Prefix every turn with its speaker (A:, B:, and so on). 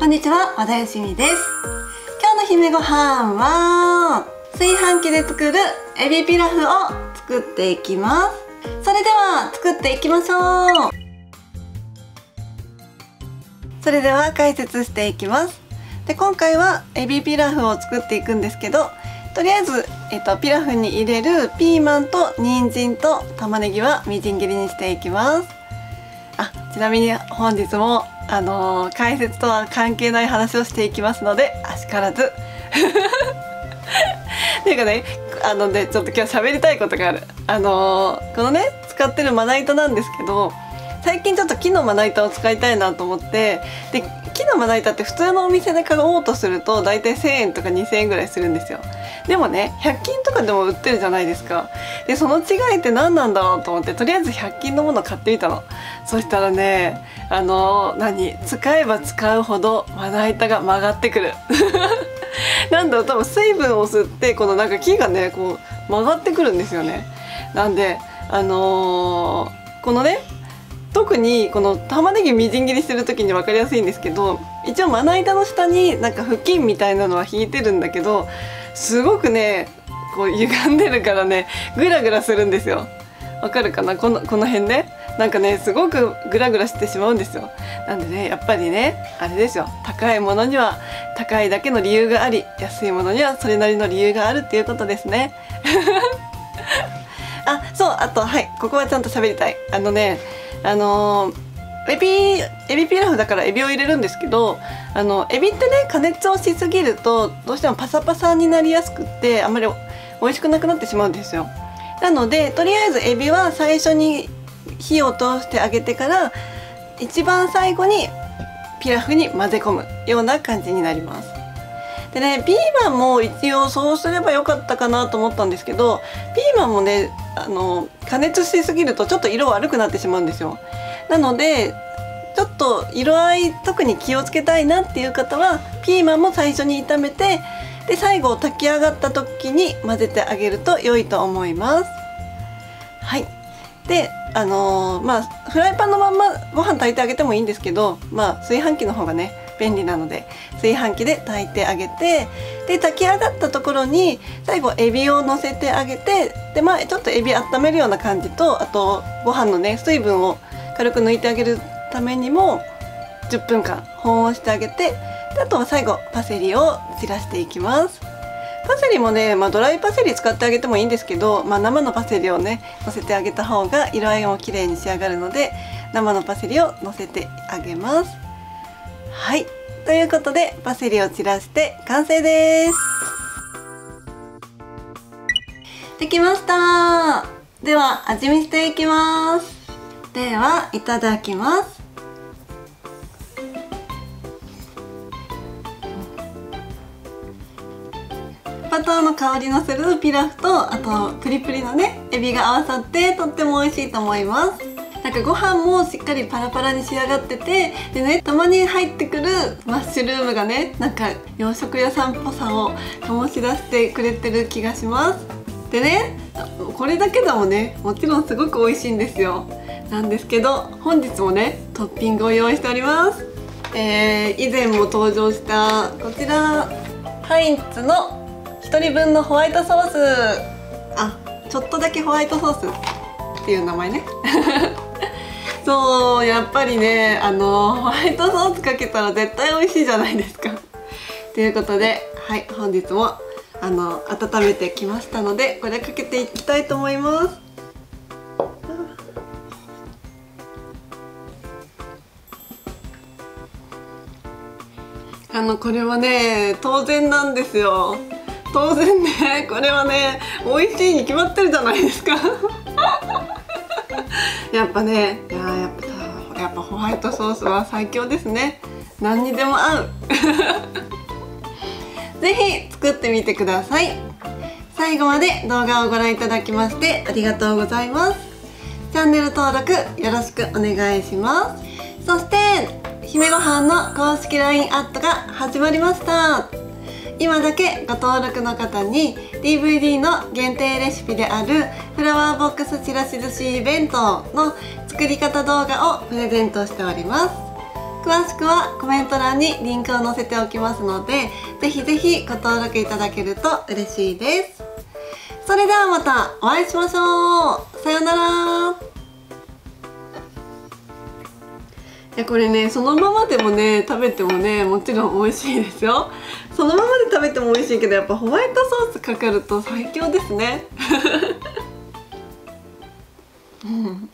A: こんにちは和田よしみです。今日の姫ご飯は炊飯器で作るエビピラフを作っていきます。それでは作っていきましょう。それでは解説していきます。で今回はエビピラフを作っていくんですけどとりあえず、えっと、ピラフに入れるピーマンと人参と玉ねぎはみじん切りにしていきます。ちなみに本日もあのー、解説とは関係ない話をしていきますのであしからず。ていうかねあのねちょっと今日喋りたいことがある。あのー、このね使ってるまな板なんですけど最近ちょっと木のまな板を使いたいなと思ってで木のまな板って普通のお店で買おうとすると大体1,000円とか2,000円ぐらいするんですよ。でもね100均とかでも売ってるじゃないですか。でその違いって何なんだろうと思ってとりあえず100均のもの買ってみたの。そしたらねあの何使えば使うほどまな板が曲がってくる。なんだろう多分水分を吸ってこのなんか木がねこう曲がってくるんですよね。なんであのー、このね特にこの玉ねぎみじん切りする時に分かりやすいんですけど一応まな板の下になんか布巾みたいなのは引いてるんだけどすごくねこう歪んでるからねグラグラするんですよ。わかるかな？このこの辺ね。なんかねすごくグラグラしてしまうんですよ。なんでねやっぱりねあれですよ。高いものには高いだけの理由があり安いものにはそれなりの理由があるっていうことですね。あそうあとはいここはちゃんと喋りたい。あのねあのーエビエビピラフだからエビを入れるんですけどあのエビってね加熱をしすぎるとどうしてもパサパサになりやすくってあんまり美味しくなくなってしまうんですよ。なのでとりあえずエビは最初に火を通してあげてから一番最後にピラフに混ぜ込むような感じになります。でねピーマンも一応そうすればよかったかなと思ったんですけどピーマンもねあの加熱しすぎるとちょっと色悪くなってしまうんですよ。なのでちょっと色合い特に気をつけたいなっていう方はピーマンも最初に炒めてで最後炊き上がった時に混ぜてあげると良いと思います。はい。であのー、まあフライパンのまんまご飯炊いてあげてもいいんですけどまあ炊飯器の方がね便利なので炊飯器で炊いてあげてで炊き上がったところに最後エビを乗せてあげてでまあちょっとエビ温めるような感じとあとご飯のね水分を軽く抜いてあげるためにも10分間保温してあげてあとは最後パセリを散らしていきます。パセリもね、まあ、ドライパセリ使ってあげてもいいんですけど、まあ、生のパセリをねのせてあげた方が色合いも綺麗に仕上がるので生のパセリをのせてあげます。はい。ということでパセリを散らして完成です。できました。では味見していきます。ではいただきます。バターの香りのするピラフとあとプリプリのねエビが合わさってとっても美味しいと思います。なんかご飯もしっかりパラパラに仕上がっててでねたまに入ってくるマッシュルームがねなんか洋食屋さんっぽさを醸し出してくれてる気がします。でねこれだけでもねもちろんすごく美味しいんですよ。なんですけど本日もねトッピングを用意しております。えー、以前も登場したこちらハインツの1人分のホワイトソース。あちょっとだけホワイトソースっていう名前ね。そうやっぱりねあのホワイトソースかけたら絶対美味しいじゃないですか。ということではい本日もあの温めてきましたのでこれかけていきたいと思います。あのこれはね当然なんですよ。当然ねこれはね美味しいに決まってるじゃないですか。やっぱねいややっぱやっぱホワイトソースは最強ですね。何にでも合う。ぜひ作ってみてください。最後まで動画をご覧いただきましてありがとうございます。チャンネル登録よろしくお願いします。そして姫ごはんの公式 LINE アットが始まりました。今だけご登録の方に DVD の限定レシピであるフラワーボックスちらし寿司イベントの作り方動画をプレゼントしております。詳しくはコメント欄にリンクを載せておきますのでぜひぜひご登録いただけると嬉しいです。それではまたお会いしましょう。さようなら。やこれねそのままでもね食べてもねもちろん美味しいですよ。そのままで食べても美味しいけどやっぱホワイトソースかかると最強ですね。う ん